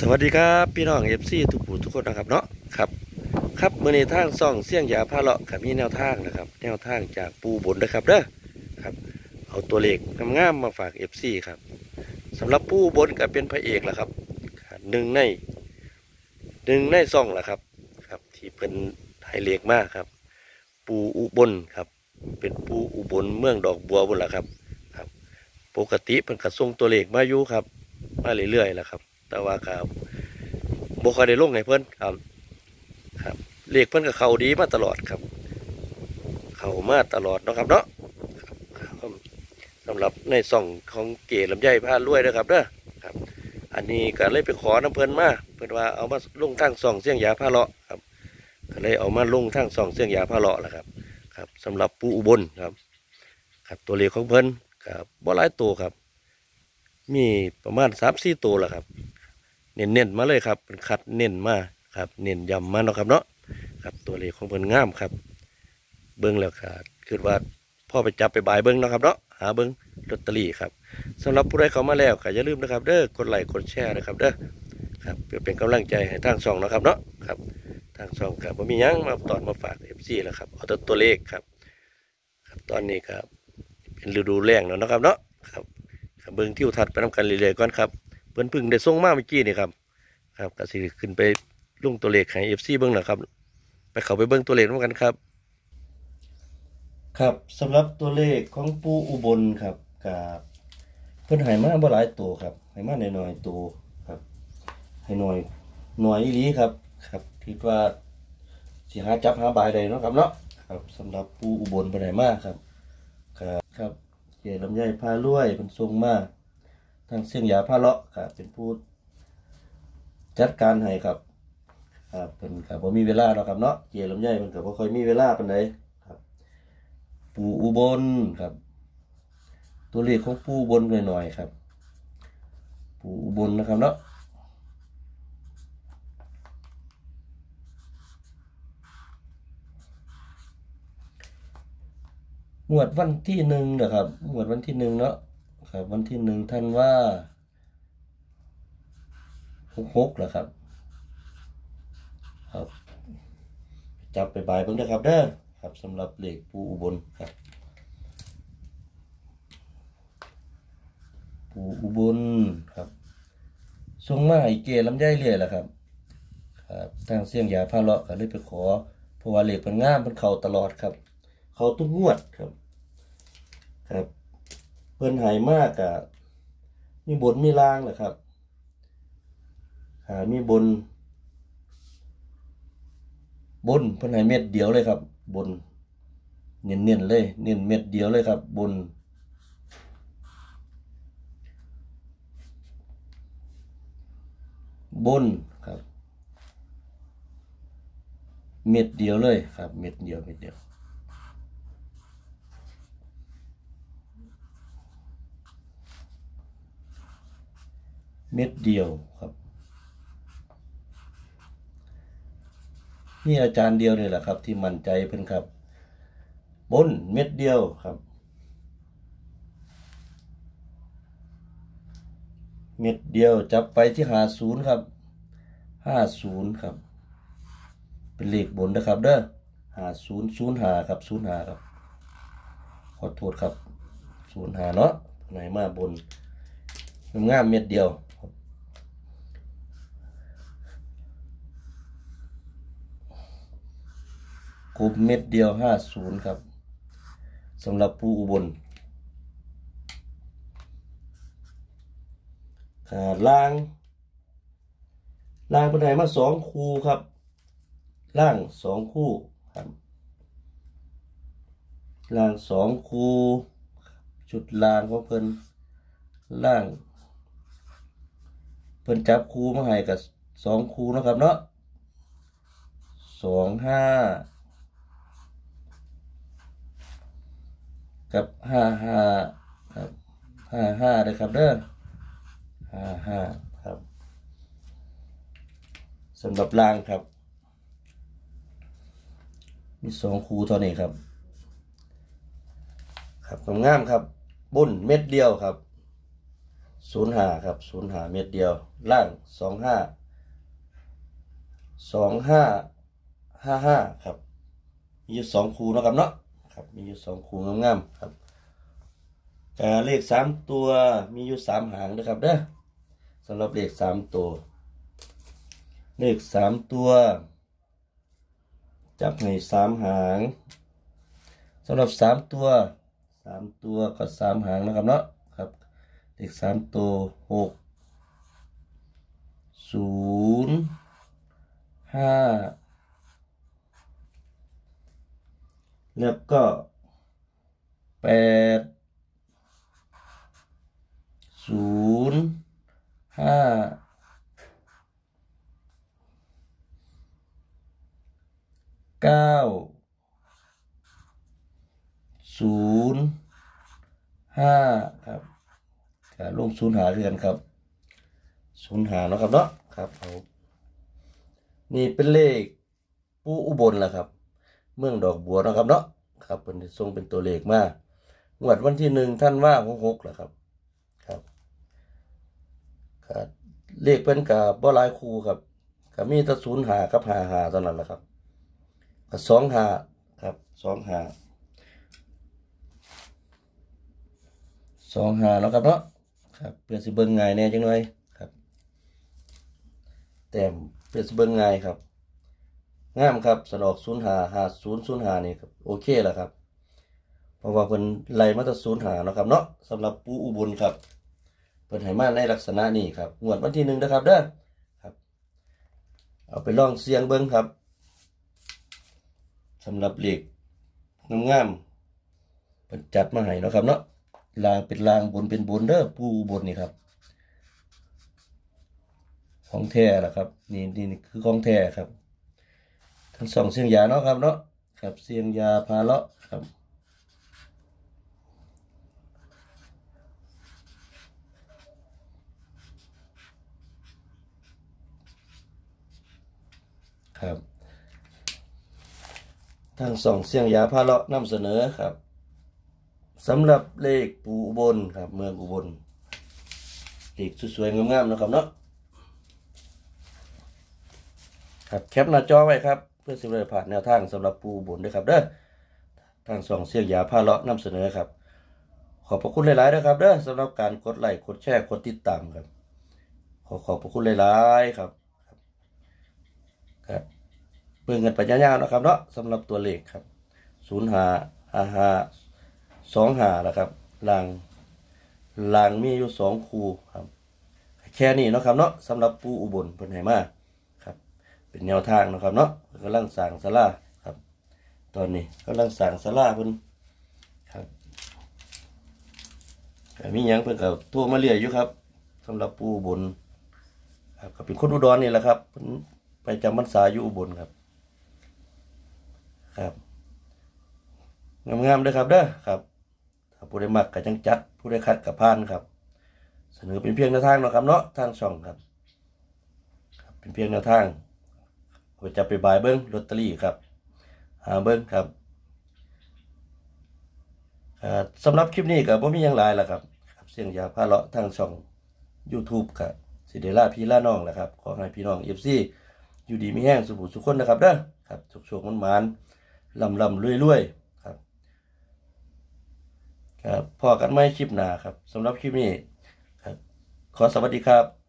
สวัสดีครับพี่น้องเอฟซีทุกผู้ทุกคนนะครับเนาะครับ ครับเมื่อในทางซ่องเสี่ยงยาพาเลาะกับมีแนวทางนะครับ แนวทางจากปูบนนะครับเด้อครับ เอาตัวเลขงามๆมาฝากเอฟซีครับสำหรับปูบนก็เป็นพระเอกแหละครับครับหนึ่งในหนึ่งในซ่องแหละครับ ครับ ที่เป็นไทยเลขมากครับ ปูอุบลครับ เป็นปูอุบลเมืองดอกบัวบนแหละครับ ครับ ปกติเป็นกระทรงตัวเลขมาอยู่ครับ มาเรื่อยๆแหละครับ แต่ว่าครับบ่ค่อยได้ลงให้เพิ่อนครับ ครับเลขเพิ่อนก็เขาดีมาตลอดครับ เขามาตลอดนะครับเนาะครับสำหรับในซ่องของเก๋ลำไยผ้ารวยนะครับเด้อครับ อันนี้ก็เลยไปขอน้ำเพิ่นมาเพิ่นว่าเอามาลงทางซ่องเสียงยาผ้าเลาะครับ ก็เลยเอามาลงทางซ่องเสียงยาผ้าเลาะแหละครับครับสำหรับปูอุบลครับ ครับตัวเลขของเพิ่นครับบ่หลายตัวครับ มีประมาณสามสี่ตัวแหละครับ เน้นๆมาเลยครับเป็นคัดเน้นมาครับ เน้นย้ำมาเนาะครับเนาะครับตัวเลขของเพิ่นงามครับ เบิ้งแล้วครับคือว่าพ่อไปจับไปบายเบิ้งเนาะครับเนาะหาเบิ้งลอตเตอรี่ครับสำหรับผู้ใดเข้ามาแล้วก็อย่าลืมนะครับ เด้อกดไลค์กดแชร์นะครับเด้อครับเพื่อเป็นกำลังใจให้ทางช่องเนาะครับเนาะครับทางช่องครับผมมียังมาตอนมาฝาก FC แล้วครับเอาแต่ตัวเลขครับ ครับตอนนี้ครับ เป็นฤดูแล้งแล้วเนาะครับเนาะครับเบิ้งทิวทัศน์ไปนำกันเรื่อยๆก่อนครับ เพิ่นเพึ่งได้ส่งมาเมื่อกี้นี่ครับ ครับก็สิขึ้นไปลงตัวเลขให้ FC เบิ่งนะครับ ไปเขาไปเบิ่งตัวเลขนำกันครับ ครับสำหรับตัวเลขของปูอุบลครับกับเพิ่นให้มาบ่หลายตัวครับให้มาน้อยๆตัวครับให้น้อยหน้อยอีหลีครับ ครับคิดว่าสิหาจับหาบายได้เนาะครับเนาะครับสำหรับปูอุบลเพิ่นให้มาครับ ครับครับเจลำไยพารวยเพิ่นส่งมา ทางเสียงยาพาเลาะครับเป็นผู้จัดการให้ครับครับเป็นครับผมมีเวลาเนาครับเนาะเจียลำไยมันก็บ่ค่อยมีเวลาปานใดครับ ปูอุบลครับ ตัวเลขของปูอุบลหน่อยๆครับ ปูอุบลนะครับเนาะหมวดวันที่หนึ่งนะครับหมวดวันที่หนึ่งเนาะ ครับ วันที่หนึ่งท่านว่าหกหกเหรอครับ ครับ จับไปบายเพิ่งนะครับเด้อครับสำหรับเหล็กปูอุบลครับ ปูอุบลครับทรงมาอีเกลำไยเลยแหละครับ ครับทางเสียงยาพาเลาะก็เลยไปขอเพราะว่าเหล็กมันงามมันเข่าตลอดครับ เข่าตุ้งงวดครับ ครับ เพิ่นหายมากอะมีบนมีล่างแหละครับหามีบน บนเพิ่นหายเม็ดเดียวเลยครับ บน เน้นๆเลย เน้นเม็ดเดียวเลยครับ บนบนครับ เม็ดเดียวเลยครับ เม็ดเดียวเม็ดเดียว เม็ดเดียวครับ นี่อาจารย์เดียวนี่แหละครับ ที่มั่นใจเพิ่นครับ บนเม็ดเดียวครับ เม็ดเดียวจับไปที่หาศูนย์ครับห้าศูนย์ครับ เป็นเลขบนนะครับเด้อหาศูนย์ศูนย์หาครับศูนย์หาครับ ขอโทษครับศูนย์หาเนาะไหนมาบนงามเม็ดเดียวครับ กบเม็ดเดียวห้าศูนย์ครับสำหรับผู้อุบลขาล่างล่างเป็นไหนมาสองคู่ครับ ล่างสองคู่ครับล่างสองคู่ชุดล่างของเพิ่นล่าง เพิ่นจับคูมาให้กับสองคูเนะครับเนาะสองห้า กับห้าห้าครับห้าห้าเลยครับเด้อห้าห้าครับสำหรับล่างครับ มีสองคูเท่านี้ครับ ครับงามครับ บุญเม็ดเดียวครับศูนย์ห้าครับศูนย์ห้าเม็ดเดียว ล่างสองห้าสองห้าห้าห้าครับ มีอยู่สองคูเนาะครับเนาะ ครับมีอยู่สองคูงามๆครับเลขสามตัวมีอยู่สามหางนะครับเด้อสำหรับเลขสามตัว เลขสามตัว จับให้สามหางสำหรับสามตัวสามตัวก็สามหางนะครับเนาะครับเลขสามตัวหกศูนย์ห้า แล้วก็แปดศูนย์ห้าเก้าศูนย์ห้าครับการลงศูนย์หาเรือนครับศูนย์หาเนาะครับเนาะครับเอานี่เป็นเลขปูอุบลแหละครับ เมืองดอกบัวนะครับเนาะครับเป็นทรงเป็นตัวเลขมากงวดวันที่หนึ่งท่านว่าหกหกแหละครับครับครับเลขเป็นกับบ่หลายคูครับกับมีตะศูนย์หากับหาหาตอนนั้นแหละครับกับสองหาครับสองหาสองหาเนาะครับเนาะครับเพื่อสิเบิ่งไงแน่จังหน่อยครับ แต้มเพื่อสิเบิ่งไงครับ งามครับสนอกศูนย์หาหาศูนย์ศูนย์หานี่ครับโอเคแล้วครับ เพราะว่าเพิ่นไล่มาตศูนย์หาเนาะครับเนาะสำหรับปูอุบลครับเพิ่นให้มาในลักษณะนี้ครับงวดวันที่หนึ่งนะครับเด้อครับ เอาไปลองเสียงเบิ้งครับสำหรับเหล็กงามๆเพิ่นจัดมาให้เนาะครับเนาะลางเป็นลางบนเป็นบนเด้อปูอุบลนี่ครับ ของแท้ละครับ นี่นี่คือของแท้ครับ ทั้งสองเสียงยาเนาะครับเนาะครับเสียงยาพาเลาะครับครับทั้งสองเสียงยาพาเลาะนำเสนอครับสำหรับเลขปูอุบลครับ เมืองอุบลเลขสวยๆงามๆนะครับเนาะครับแคปหน้าจอไว้ครับ พื่อสิบเลยผ่านแนวทางสำหรับปูบุญด้วยครับเด้อทางสองเสียงยาผ้าเลาะนำเสนอครับ ขอบพระคุณหลายๆนะครับเด้อสำหรับการกดไลค์กดแชร์กดติดตามครับ ขอขอบพระคุณหลายๆครับครับเบิ่งกันไปยาวๆนะครับเนาะสำหรับตัวเลขครับศูนย์หาห้าห้าสองหานะครับลางลางมีอยู่สองคูครับ แค่นี้นะครับเนาะสำหรับปูอุบลเพิ่นให้มา เป็นแนวทางนะครับเนาะกำลังสั่งสลาครับ ตอนนี้กำลังสั่งสลาเพิ่นครับมีหยังเพิ่นก็โทรมาเรียอยู่ครับสำหรับปูบลครับก็เป็นคนอุดรนี่แหละครับเพิ่นไปจำพรรษาอยู่อุบลครับ ครับงามๆเด้อครับเด้อครับถ้าผู้ใดมักก็จังจัด ผู้ใดคัดกับพานครับ เสนอเป็นเพียงแนวทางเนาะครับเนาะทางช่องครับ เป็นเพียงแนวทาง ก็จะไปบายเบิ้งลอตเตอรี่ครับ หาเบิ้งครับสำหรับคลิปนี้ก็บ่มีหยังหลายแล้วครับ เสียงยาพาเลาะทางช่อง YouTube ครับสิเดล่าพี่ล่าน้องแหละครับ ขอให้พี่น้อง FC อยู่ดีมีแห้งสุขสุขคนนะครับเด้อครับสุขๆมันมันลำลำรวยรวยครับครับพอกันไม่คลิปหนาครับสำหรับคลิปนี้ครับ ขอสวัสดีครับ